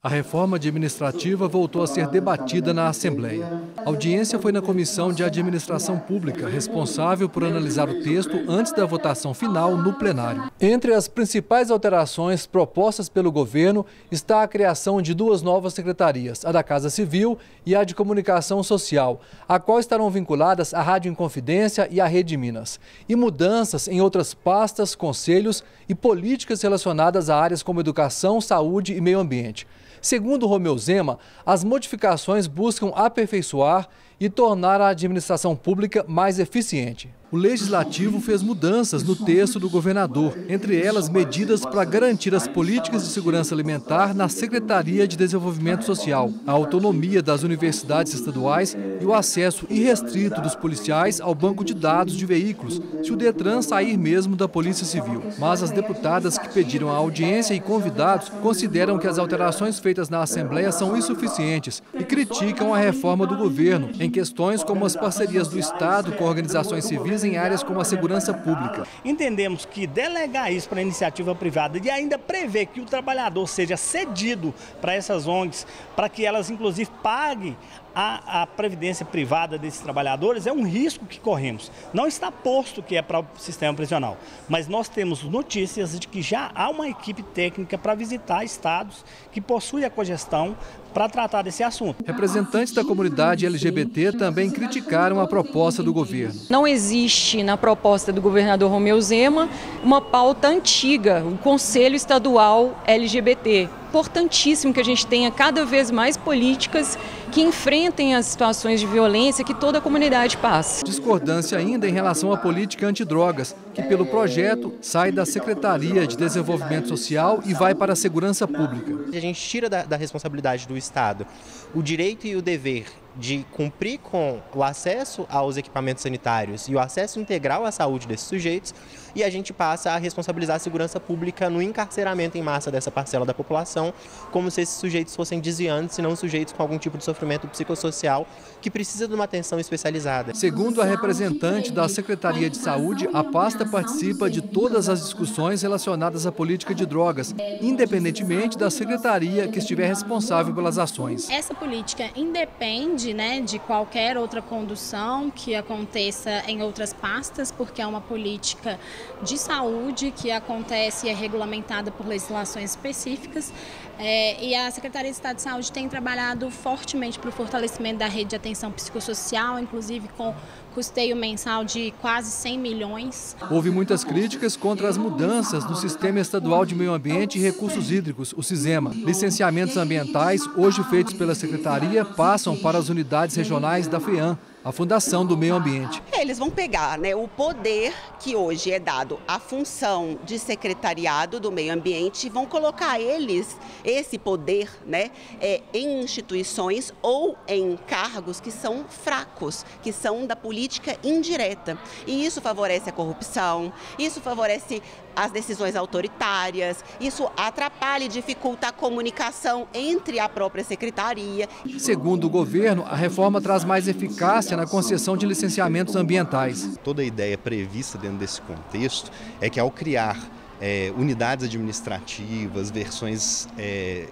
A reforma administrativa voltou a ser debatida na Assembleia. A audiência foi na Comissão de Administração Pública, responsável por analisar o texto antes da votação final no plenário. Entre as principais alterações propostas pelo governo está a criação de duas novas secretarias, a da Casa Civil e a de Comunicação Social, a qual estarão vinculadas à Rádio Inconfidência e à Rede Minas, e mudanças em outras pastas, conselhos e políticas relacionadas a áreas como educação, saúde e meio ambiente. Segundo Romeu Zema, as modificações buscam aperfeiçoar e tornar a administração pública mais eficiente. O Legislativo fez mudanças no texto do governador, entre elas medidas para garantir as políticas de segurança alimentar na Secretaria de Desenvolvimento Social, a autonomia das universidades estaduais e o acesso irrestrito dos policiais ao banco de dados de veículos, se o Detran sair mesmo da Polícia Civil. Mas as deputadas que pediram a audiência e convidados consideram que as alterações feitas na Assembleia são insuficientes e criticam a reforma do governo em questões como as parcerias do Estado com organizações civis em áreas como a segurança pública. Entendemos que delegar isso para a iniciativa privada e ainda prever que o trabalhador seja cedido para essas ONGs, para que elas inclusive paguem a, a, previdência privada desses trabalhadores é um risco que corremos. Não está posto que é para o sistema prisional, mas nós temos notícias de que já há uma equipe técnica para visitar estados que possuem a cogestão para tratar desse assunto. Representantes da comunidade LGBT também criticaram a proposta do governo. Não existe na proposta do governador Romeu Zema uma pauta antiga, o Conselho Estadual LGBT importantíssimo que a gente tenha cada vez mais políticas que enfrentem as situações de violência que toda a comunidade passa. Discordância ainda em relação à política antidrogas, que pelo projeto sai da Secretaria de Desenvolvimento Social e vai para a Segurança Pública. A gente tira da, da responsabilidade do Estado o direito e o dever de cumprir com o acesso aos equipamentos sanitários e o acesso integral à saúde desses sujeitos, e a gente passa a responsabilizar a segurança pública no encarceramento em massa dessa parcela da população, como se esses sujeitos fossem desviantes e não sujeitos com algum tipo de sofrimento psicossocial que precisa de uma atenção especializada. Segundo a representante da Secretaria de Saúde, a pasta participa de todas as discussões relacionadas à política de drogas, independentemente da secretaria que estiver responsável pelas ações. Essa política independe né, de qualquer outra condução que aconteça em outras pastas, porque é uma política de saúde que acontece e é regulamentada por legislações específicas. É, e a Secretaria de Estado de Saúde tem trabalhado fortemente para o fortalecimento da rede de atenção psicossocial, inclusive com custeio mensal de quase 100 milhões. Houve muitas críticas contra as mudanças no Sistema Estadual de Meio Ambiente e Recursos Hídricos, o SISEMA. Licenciamentos ambientais, hoje feitos pela Secretaria, passam para as unidades regionais da FEAM a Fundação do Meio Ambiente. Eles vão pegar né, o poder que hoje é dado à função de secretariado do meio ambiente e vão colocar eles, esse poder, né, é, em instituições ou em cargos que são fracos, que são da política indireta. E isso favorece a corrupção, isso favorece as decisões autoritárias, isso atrapalha e dificulta a comunicação entre a própria secretaria. Segundo o governo, a reforma traz mais eficácia na concessão de licenciamentos ambientais. Toda a ideia prevista dentro desse contexto é que ao criar é, unidades administrativas, versões é,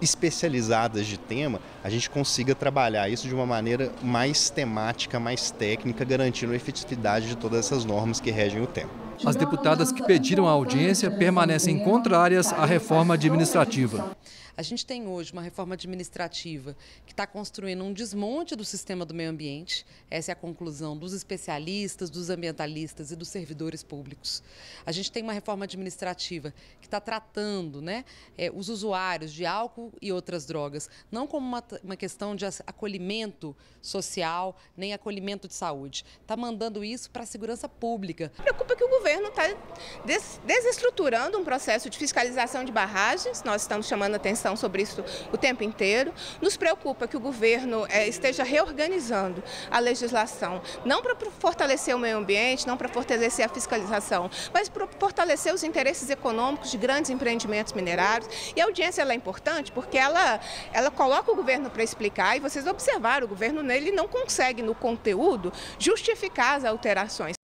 especializadas de tema, a gente consiga trabalhar isso de uma maneira mais temática, mais técnica, garantindo a efetividade de todas essas normas que regem o tema. As deputadas que pediram a audiência permanecem contrárias à reforma administrativa. A gente tem hoje uma reforma administrativa que está construindo um desmonte do sistema do meio ambiente. Essa é a conclusão dos especialistas, dos ambientalistas e dos servidores públicos. A gente tem uma reforma administrativa que está tratando né, é, os usuários de álcool e outras drogas, não como uma, uma questão de acolhimento social, nem acolhimento de saúde. Está mandando isso para a segurança pública. Preocupa que o governo está des desestruturando um processo de fiscalização de barragens. Nós estamos chamando atenção sobre isso o tempo inteiro. Nos preocupa que o governo é, esteja reorganizando a legislação, não para fortalecer o meio ambiente, não para fortalecer a fiscalização, mas para fortalecer os interesses econômicos de grandes empreendimentos minerários. E a audiência é importante porque ela, ela coloca o governo para explicar e vocês observaram, o governo nele não consegue, no conteúdo, justificar as alterações.